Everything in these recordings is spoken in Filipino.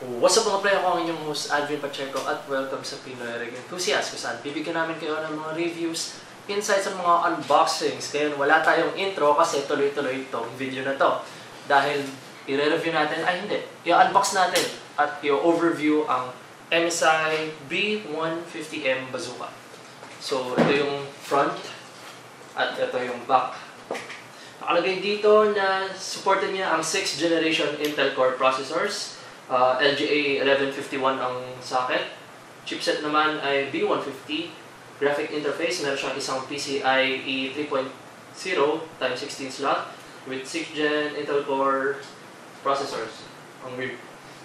What's up mga pre? Ako ang inyong host, Adrian Pacheco at welcome sa Pinoy Reg Enthusiast kung saan bibigyan namin kayo ng mga reviews, insights sa mga unboxings. Ngayon wala tayong intro kasi tuloy-tuloy itong video na to. Dahil i-review natin, ay hindi, i-unbox natin at i-overview ang MSI B150M Bazooka. So ito yung front at ito yung back. Nakalagay dito na supported niya ang 6th generation Intel Core processors. Uh, LGA 1151 ang socket. Chipset naman ay B150. Graphic interface, meron siyang isang PCIe 3.0 times 16 slot with 6th gen Intel Core processors ang rear.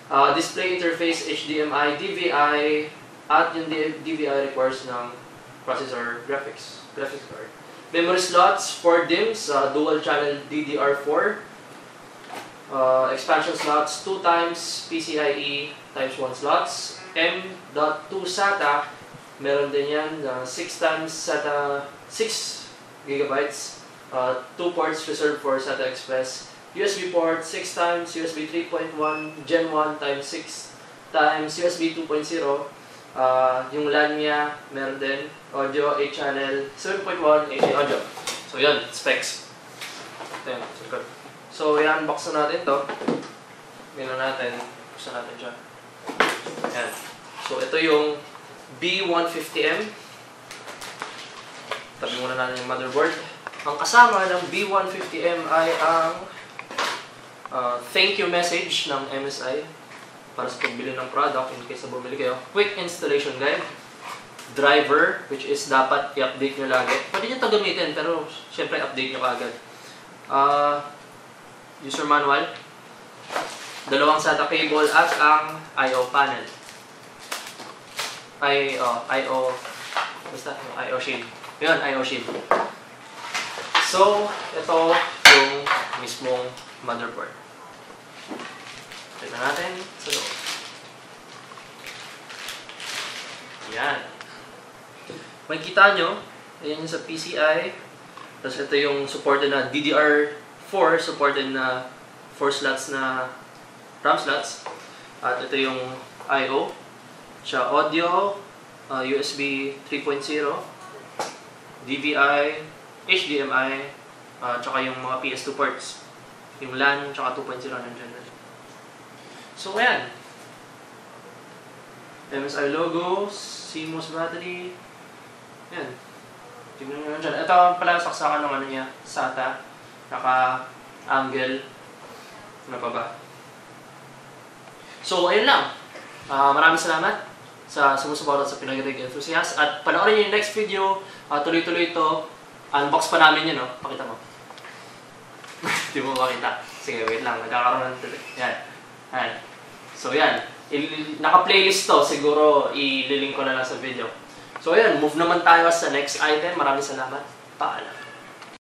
Uh, display interface, HDMI, DVI, at yung DVI requires ng processor graphics, graphics card. Memory slots, 4 DIMMs, uh, dual channel DDR4. Uh, expansion slots, 2 times PCIe times 1 slots. M.2 SATA, meron din yan, uh, 6 times SATA, 6 gigabytes. Uh, 2 ports reserved for SATA Express. USB port, 6 times USB 3.1 Gen 1 times 6 times USB 2.0. Uh, yung LAN niya, meron din. Audio, 8 channel, 7.1 HD audio. So yun, specs. Ito yun. So, i-unbox na natin to. Tingnan natin. Buksan natin siya. Ayan. So, ito yung B150M. Tabi muna natin yung motherboard. Ang kasama ng B150M ay ang uh, thank you message ng MSI para sa pagbili ng product in case na bumili kayo. Quick installation guide. Driver, which is dapat i-update nyo lagi. Pwede nyo ito gamitin, pero syempre update nyo kagad. Uh, user manual, dalawang SATA cable at ang I.O. panel. I, oh, I.O. Basta, I.O. shield. Yun, I.O. shield. So, ito yung mismong motherboard. Tignan natin sa loob. Yan. Makikita nyo, ayan yung sa PCI. Tapos ito yung supported na DDR4, supported na 4 slots na RAM slots. At ito yung I.O. Siya audio, uh, USB 3.0, DVI, HDMI, uh, tsaka yung mga PS2 ports. Yung LAN, tsaka 2.0 nandiyan na. So, ayan. MSI logo, CMOS battery. Ayan. Tingnan nyo dyan. Ito pala saksakan ng ano niya, SATA. Naka-angle. Ano pa ba? So, ayun lang. Uh, maraming salamat sa sumusuporta sa Pinoy Rig Enthusiast. At panoorin nyo yung next video. Uh, tuloy-tuloy ito. Unbox pa namin yun, no? Pakita mo. Hindi mo makita. Sige, wait lang. Nagkakaroon ng tuloy. Yan. Yan. So, yan. Naka-playlist to. Siguro, ililink ko na lang sa video. So, ayan. Move naman tayo sa next item. Maraming salamat. Paalam.